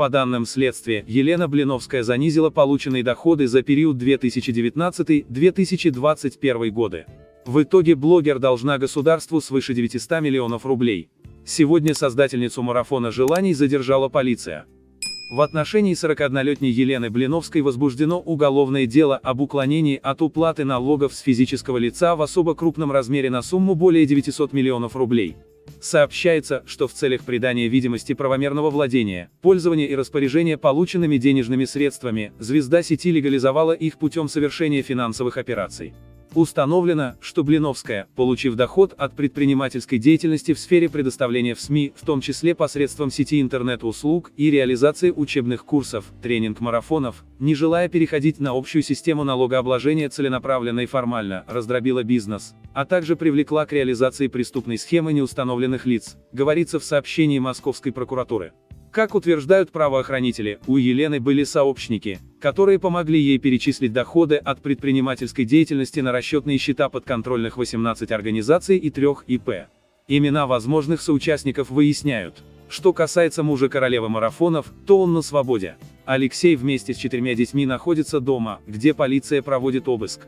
По данным следствия, Елена Блиновская занизила полученные доходы за период 2019-2021 годы. В итоге блогер должна государству свыше 900 миллионов рублей. Сегодня создательницу марафона желаний задержала полиция. В отношении 41-летней Елены Блиновской возбуждено уголовное дело об уклонении от уплаты налогов с физического лица в особо крупном размере на сумму более 900 миллионов рублей. Сообщается, что в целях придания видимости правомерного владения, пользования и распоряжения полученными денежными средствами, звезда сети легализовала их путем совершения финансовых операций. Установлено, что Блиновская, получив доход от предпринимательской деятельности в сфере предоставления в СМИ, в том числе посредством сети интернет-услуг и реализации учебных курсов, тренинг-марафонов, не желая переходить на общую систему налогообложения целенаправленно и формально, раздробила бизнес, а также привлекла к реализации преступной схемы неустановленных лиц, говорится в сообщении Московской прокуратуры. Как утверждают правоохранители, у Елены были сообщники, которые помогли ей перечислить доходы от предпринимательской деятельности на расчетные счета подконтрольных 18 организаций и 3 ИП. Имена возможных соучастников выясняют. Что касается мужа королевы марафонов, то он на свободе. Алексей вместе с четырьмя детьми находится дома, где полиция проводит обыск.